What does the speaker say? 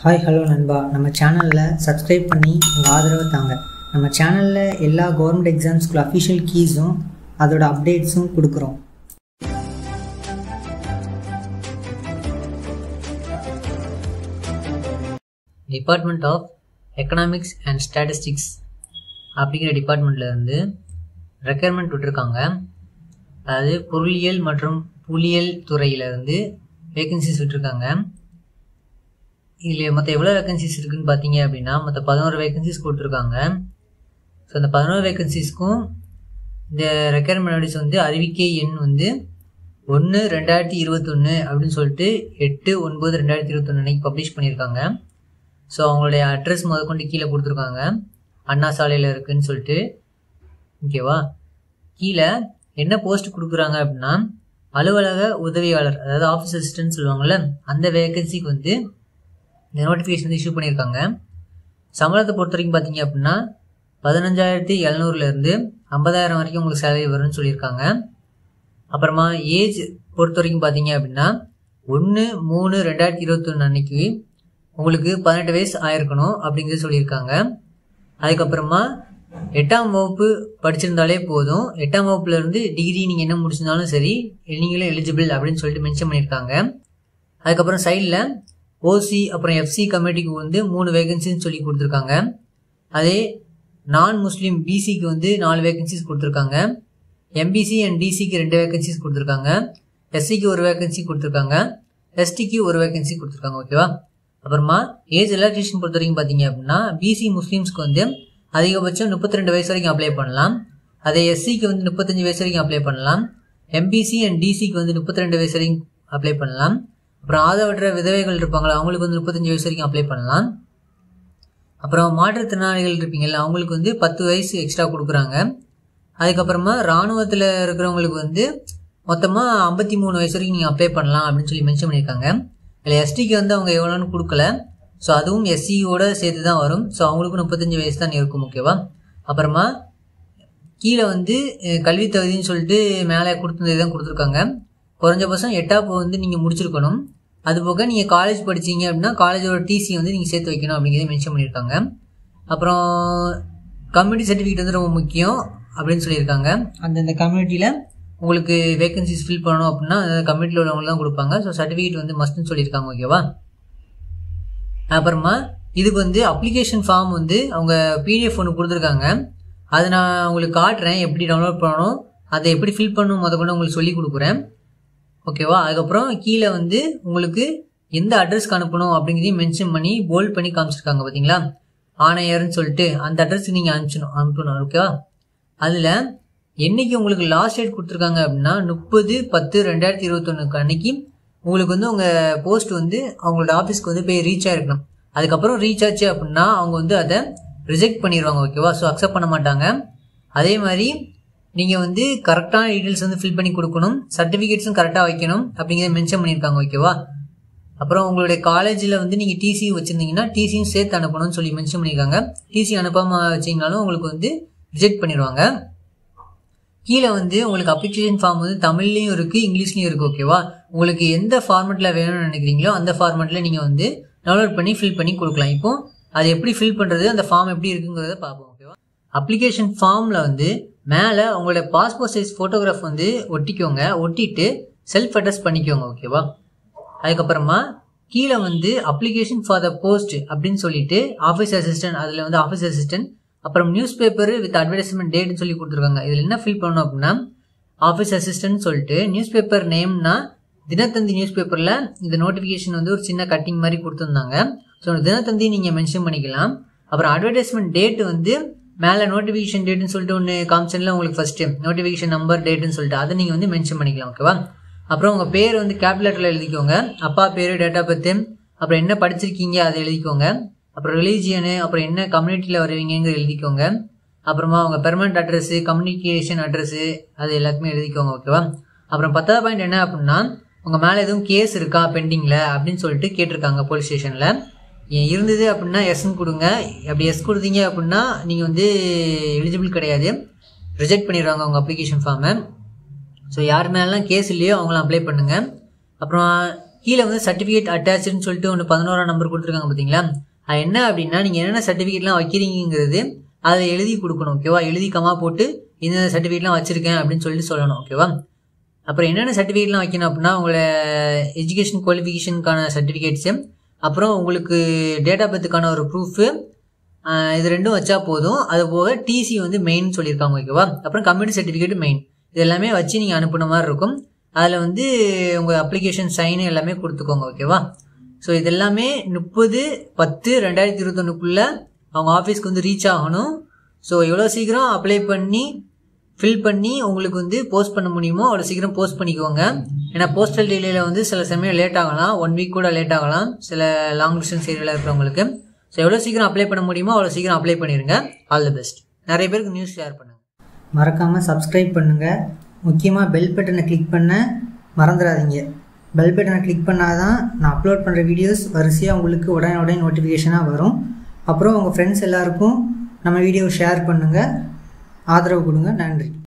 Hi hello நண்பா. நம்ம சேனலில் சப்ஸ்கிரைப் பண்ணி உங்கள் ஆதரவை தாங்க. நம்ம சேனலில் எல்லா கவர்மெண்ட் எக்ஸாம்ஸ்க்குள்ள அஃபிஷியல் கீஸும் அதோட அப்டேட்ஸும் கொடுக்குறோம். Department of economics and statistics அப்படிங்கிற டிபார்ட்மெண்ட்டில் இருந்து ரெக்குயர்மெண்ட் விட்டுருக்காங்க. அதாவது பொருளியல் மற்றும் புலியியல் துறையிலிருந்து வேகன்சிஸ் விட்டுருக்காங்க. இதில் மொத்தம் எவ்வளோ வேகன்சிஸ் இருக்குன்னு பார்த்தீங்க அப்படின்னா மொத்தம் பதினோரு வேகன்சிஸ் கொடுத்துருக்காங்க. ஸோ அந்த பதினோரு வேகன்சிஸ்க்கும் இந்த ரெக்குயர்மெண்ட் நோட்டீஸ் வந்து அறிவிக்கை எண் வந்து ஒன்று ரெண்டாயிரத்தி இருபத்தொன்று அப்படின்னு சொல்லிட்டு எட்டு ஒன்பது ரெண்டாயிரத்தி இருபத்தொன்று அன்னைக்கு பப்ளிஷ் பண்ணியிருக்காங்க. ஸோ அவங்களுடைய அட்ரஸ் முதற்கொண்டு கீழே கொடுத்துருக்காங்க. அண்ணா சாலையில் இருக்குதுன்னு சொல்லிட்டு. ஓகேவா கீழே என்ன போஸ்ட் கொடுக்குறாங்க அப்படின்னா அலுவலக உதவியாளர் அதாவது ஆஃபீஸ் அசிஸ்டன்ட் சொல்லுவாங்கள்ல அந்த வேகன்சிக்கு வந்து இந்த நோட்டிஃபிகேஷன் வந்து இஷ்யூ பண்ணியிருக்காங்க. சம்பளத்தை பொறுத்த வரைக்கும் பார்த்தீங்க அப்படின்னா பதினஞ்சாயிரத்தி எழுநூறுலேருந்து ஐம்பதாயிரம் வரைக்கும் உங்களுக்கு சேலரி வரும்னு சொல்லியிருக்காங்க. அப்புறமா ஏஜ் பொறுத்த வரைக்கும் பார்த்தீங்க அப்படின்னா ஒன்று மூணு ரெண்டாயிரத்தி இருபத்தொன்று அன்னைக்கு உங்களுக்கு பதினெட்டு வயசு ஆயிருக்கணும் அப்படிங்கிறது சொல்லியிருக்காங்க. அதுக்கப்புறமா எட்டாம் வகுப்பு படிச்சிருந்தாலே போதும். எட்டாம் வகுப்புலேருந்து டிகிரி நீங்கள் என்ன முடிச்சிருந்தாலும் சரி நீங்களும் எலிஜிபிள் அப்படின்னு சொல்லிட்டு மென்ஷன் பண்ணியிருக்காங்க. அதுக்கப்புறம் சைடில் ஓசி அப்புறம் எஃப்சி கமிட்டிக்கு வந்து மூணு வேகன்சின்னு சொல்லி கொடுத்துருக்காங்க. அதே நான் முஸ்லீம் பிசிக்கு வந்து நாலு வேகன்சிஸ் கொடுத்துருக்காங்க. எம்பிசி அண்ட் டிசிக்கு ரெண்டு வேகன்சிஸ் கொடுத்துருக்காங்க. எஸ்சிக்கு ஒரு வேகன்சி கொடுத்துருக்காங்க. எஸ்டிக்கு ஒரு வேகன்சி கொடுத்துருக்காங்க ஓகேவா அப்புறமா ஏஜ் ரிலாக்ஸேஷன் பொறுத்த வரைக்கும் பார்த்தீங்க அப்படின்னா பிசி முஸ்லீம்ஸ்க்கு வந்து அதிகபட்சம் முப்பத்தி ரெண்டு வயசு வரைக்கும் அப்ளை பண்ணலாம். அதே எஸ்சிக்கு வந்து முப்பத்தஞ்சு வயசு வரைக்கும் அப்ளை பண்ணலாம். எம்பிசி அண்ட் டிசிக்கு வந்து முப்பத்தி ரெண்டு வயசு வரைக்கும் அப்ளை பண்ணலாம். அப்புறம் ஆதரவற்ற விதவைகள் இருப்பாங்களா? அவங்களுக்கு வந்து முப்பத்தஞ்சு வயசு வரைக்கும் அப்ளை பண்ணலாம். அப்புறம் மாற்றுத்திறனாளிகள் இருப்பீங்கள்ல அவங்களுக்கு வந்து பத்து வயசு எக்ஸ்ட்ரா கொடுக்குறாங்க. அதுக்கப்புறமா இராணுவத்தில் இருக்கிறவங்களுக்கு வந்து மொத்தமாக ஐம்பத்தி மூணு வயசு வரைக்கும் நீங்கள் அப்ளை பண்ணலாம் அப்படின்னு சொல்லி மென்ஷன் பண்ணியிருக்காங்க. இல்லை எஸ்டிக்கு வந்து அவங்க எவ்வளோன்னு கொடுக்கல. ஸோ அதுவும் எஸ்சியோட சேர்த்து தான் வரும். ஸோ அவங்களுக்கும் முப்பத்தஞ்சு வயசு தான் இருக்கும் ஓகேவா அப்புறமா கீழே வந்து அஹ், கல்வி தகுதின்னு சொல்லிட்டு மேலே கொடுத்தது தான் கொடுத்துருக்காங்க. குறைஞ்சபட்சம் எட்டாப்பு வந்து நீங்கள் முடிச்சிருக்கணும். அது போக நீங்கள் காலேஜ் படிச்சீங்க அப்படின்னா காலேஜோட டிசி வந்து நீங்கள் சேர்த்து வைக்கணும் அப்படிங்கிறத மென்ஷன் பண்ணியிருக்காங்க. அப்புறம் கம்யூனிட்டி சர்டிஃபிகேட் வந்து ரொம்ப முக்கியம் அப்படின்னு சொல்லியிருக்காங்க. அந்தந்த கம்யூனிட்டியில் உங்களுக்கு வேகன்சிஸ் ஃபில் பண்ணணும் அப்படின்னா கம்யூனிட்டியில் உள்ளவங்க தான் கொடுப்பாங்க. ஸோ சர்டிஃபிகேட் வந்து மஸ்ட்னு சொல்லியிருக்காங்க ஓகேவா அப்புறமா இதுக்கு வந்து அப்ளிகேஷன் ஃபார்ம் வந்து அவங்க பிடிஎஃப் ஒன்று கொடுத்துருக்காங்க. அதை நான் உங்களுக்கு காட்டுறேன் எப்படி டவுன்லோட் பண்ணணும் அதை எப்படி ஃபில் பண்ணணும் முத உங்களுக்கு சொல்லி கொடுக்குறேன். ஓகேவா? அதுக்கப்புறம் கீழே வந்து உங்களுக்கு எந்த அட்ரஸ்க்கு அனுப்பணும் அப்படிங்கிறதையும் மென்ஷன் பண்ணி போல்ட் பண்ணி காமிச்சிருக்காங்க பார்த்தீங்களா ஆணையர்னு சொல்லிட்டு அந்த அட்ரஸ்க்கு நீங்கள் அனுப்பிச்சணும் அனுப்பணும் ஓகேவா அதில் என்னைக்கு உங்களுக்கு லாஸ்ட் டேட் கொடுத்துருக்காங்க அப்படின்னா முப்பது பத்து ரெண்டாயிரத்தி இருபத்தொன்னுக்கு அன்னைக்கு உங்களுக்கு வந்து உங்கள் போஸ்ட் வந்து அவங்களோட ஆஃபீஸ்க்கு வந்து போய் ரீச் ஆகிருக்கணும் அதுக்கப்புறம் ரீச் ஆச்சு அப்படின்னா அவங்க வந்து அதை ரிஜெக்ட் பண்ணிடுவாங்க ஓகேவா ஸோ அக்செப்ட் பண்ண மாட்டாங்க. அதே மாதிரி நீங்கள் வந்து கரெக்டான டீட்டெயில்ஸ் வந்து ஃபில் பண்ணி கொடுக்கணும். சர்டிஃபிகேட்ஸும் கரெக்டாக வைக்கணும் அப்படிங்கிறத மென்ஷன் பண்ணியிருக்காங்க ஓகேவா அப்புறம் உங்களுடைய காலேஜில் வந்து நீங்கள் டிசி வச்சுருந்தீங்கன்னா டிசியும் சேர்த்து அனுப்பணும்னு சொல்லி மென்ஷன் பண்ணியிருக்காங்க. டிசி அனுப்பாமல் வச்சிங்கனாலும் உங்களுக்கு வந்து ரிஜெக்ட் பண்ணிடுவாங்க. கீழே வந்து உங்களுக்கு அப்ளிகேஷன் ஃபார்ம் வந்து தமிழ்லையும் இருக்குது இங்கிலீஷ்லையும் இருக்குது ஓகேவா உங்களுக்கு எந்த ஃபார்மெட்டில் வேணும்னு நினைக்கிறீங்களோ அந்த ஃபார்மெட்டில் நீங்கள் வந்து டவுன்லோட் பண்ணி ஃபில் பண்ணி கொடுக்கலாம். இப்போ அது எப்படி ஃபில் பண்ணுறது அந்த ஃபார்ம் எப்படி இருக்குங்கிறத பார்ப்போம் ஓகேவா அப்ளிகேஷன் ஃபார்மில் வந்து மேலே உங்களோட பாஸ்போர்ட் சைஸ் ஃபோட்டோகிராஃப் வந்து ஒட்டிக்கோங்க. ஒட்டிட்டு செல்ஃப் அட்ரஸ் பண்ணிக்கோங்க ஓகேவா அதுக்கப்புறமா கீழே வந்து அப்ளிகேஷன் ஃபார் த போஸ்ட் அப்படின்னு சொல்லிட்டு ஆஃபீஸ் அசிஸ்டன்ட் அதில் வந்து ஆஃபீஸ் அசிஸ்டன்ட் அப்புறம் நியூஸ் பேப்பர் வித் அட்வர்டைஸ்மெண்ட் டேட்னு சொல்லி கொடுத்துருக்காங்க. இதில் என்ன ஃபில் பண்ணணும் அப்படின்னா ஆஃபீஸ் அசிஸ்டன்ட் சொல்லிட்டு நியூஸ் பேப்பர் நேம்னா தினத்தந்தி நியூஸ் பேப்பரில் இந்த நோட்டிஃபிகேஷன் வந்து ஒரு சின்ன கட்டிங் மாதிரி கொடுத்துருந்தாங்க. ஸோ தினத்தந்தி நீங்கள் மென்ஷன் பண்ணிக்கலாம். அப்புறம் அட்வர்டைஸ்மெண்ட் டேட் வந்து மேலே நோட்டிஃபிகேஷன் டேட்டுன்னு சொல்லிட்டு ஒன்று காமிச்சனில் உங்களுக்கு ஃபஸ்ட்டு நோட்டிஃபிகேஷன் நம்பர் டேட்டுன்னு சொல்லிட்டு அதை நீங்கள் வந்து மென்ஷன் பண்ணிக்கலாம் ஓகேவா அப்புறம் உங்கள் பேர் வந்து கேபிலேட்டரில் எழுதிக்கோங்க. அப்பா பேர் டேட் ஆஃப் பர்த்து அப்புறம் என்ன படிச்சிருக்கீங்க அதை எழுதிக்கோங்க. அப்புறம் ரிலீஜியனு அப்புறம் என்ன கம்யூனிட்டியில் வருவீங்கங்கிற எழுதிக்கோங்க. அப்புறமா உங்கள் பெர்மனண்ட் அட்ரஸு கம்யூனிகேஷன் அட்ரஸு அது எல்லாத்தையுமே எழுதிக்கோங்க ஓகேவா அப்புறம் பத்தாவது பாயிண்ட் என்ன அப்படின்னா உங்கள் மேலே எதுவும் கேஸ் இருக்கா பெண்டிங்கில் அப்படின்னு சொல்லிட்டு கேட்டிருக்காங்க போலீஸ் ஸ்டேஷனில் இருந்தது அப்படின்னா எஸ்ன்னு கொடுங்க. அப்படி எஸ் கொடுத்தீங்க அப்படின்னா நீங்கள் வந்து எலிஜிபிள் கிடையாது. ரிஜெக்ட் பண்ணிடுவாங்க உங்கள் அப்ளிகேஷன் ஃபார்மை ஸோ யார் மேலாம் கேஸ் இல்லையோ அவங்களாம் அப்ளை பண்ணுங்கள் அப்புறம் கீழே வந்து சர்டிஃபிகேட் அட்டாச்சுன்னு சொல்லிட்டு ஒன்று பதினோராம் நம்பர் கொடுத்துருக்காங்க பார்த்தீங்களா அது என்ன அப்படின்னா நீங்கள் என்னென்ன சர்டிஃபிகேட்லாம் வைக்கிறீங்கிறது அதில் எழுதி கொடுக்கணும் ஓகேவா எழுதி கமா போட்டு இந்த சர்டிஃபிகேட்லாம் வச்சுருக்கேன் அப்படின்னு சொல்லிட்டு சொல்லணும் ஓகேவா அப்புறம் என்னென்ன சர்டிஃபிகேட்லாம் வைக்கணும் அப்படின்னா உங்களை எஜுகேஷன் குவாலிஃபிகேஷனுக்கான சர்டிஃபிகேட்ஸு அப்புறம் உங்களுக்கு டேட் ஆஃப் பர்த்துக்கான ஒரு ப்ரூஃபு இது ரெண்டும் வச்சா போதும். அது போக டிசி வந்து மெயின் சொல்லியிருக்காங்க ஓகேவா அப்புறம் கம்யூனிட்டி சர்டிஃபிகேட் மெயின் இது எல்லாமே வச்சு நீங்கள் அனுப்புன மாதிரி இருக்கும். அதில் வந்து உங்கள் அப்ளிகேஷன் சைனு எல்லாமே கொடுத்துக்கோங்க ஓகேவா ஸோ இது எல்லாமே முப்பது பத்து ரெண்டாயிரத்தி இருபத்தொன்னுக்குள்ளே அவங்க ஆஃபீஸ்க்கு வந்து ரீச் ஆகணும். ஸோ எவ்வளோ சீக்கிரம் அப்ளை பண்ணி ஃபில் பண்ணி உங்களுக்கு வந்து போஸ்ட் பண்ண முடியுமோ அவ்வளோ சீக்கிரம் போஸ்ட் பண்ணிக்கோங்க. ஏன்னா போஸ்டல் டிலேயில் வந்து சில சமயம் லேட் ஆகலாம். ஒன் வீக் கூட லேட் ஆகலாம். சில லாங் டிஸ்டன்ஸ் ஏரியாவில் இருக்கிறவங்களுக்கு. ஸோ எவ்வளோ சீக்கிரம் அப்ளை பண்ண முடியுமோ அவ்வளோ சீக்கிரம் அப்ளை பண்ணிடுங்க. ஆல் தி பெஸ்ட் நிறைய பேருக்கு நியூஸ் ஷேர் பண்ணுங்கள் மறக்காமல் சப்ஸ்கிரைப் பண்ணுங்கள் முக்கியமாக பெல் பட்டனை கிளிக் பண்ண மறந்துடாதீங்க. பெல் பட்டனை கிளிக் பண்ணால் தான் நான் அப்லோட் பண்ணுற வீடியோஸ் வரிசையாக உங்களுக்கு உடனே உடனே நோட்டிஃபிகேஷனாக வரும். அப்புறம் உங்கள் ஃப்ரெண்ட்ஸ் எல்லாருக்கும் நம்ம வீடியோ ஷேர் பண்ணுங்கள் ஆதரவு கொடுங்க. நன்றி.